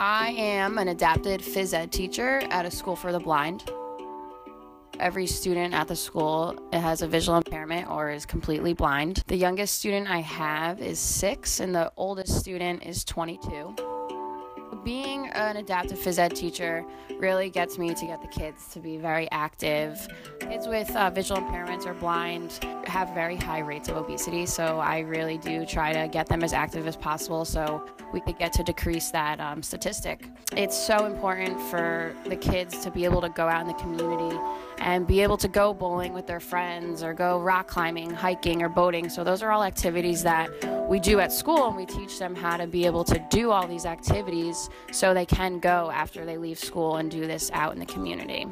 I am an adapted phys ed teacher at a school for the blind. Every student at the school has a visual impairment or is completely blind. The youngest student I have is six, and the oldest student is 22. Being an adaptive phys ed teacher really gets me to get the kids to be very active. Kids with uh, visual impairments or blind have very high rates of obesity, so I really do try to get them as active as possible so we could get to decrease that um, statistic. It's so important for the kids to be able to go out in the community and be able to go bowling with their friends or go rock climbing, hiking, or boating. So, those are all activities that we do at school, and we teach them how to be able to do all these activities so they can go after they leave school and do this out in the community.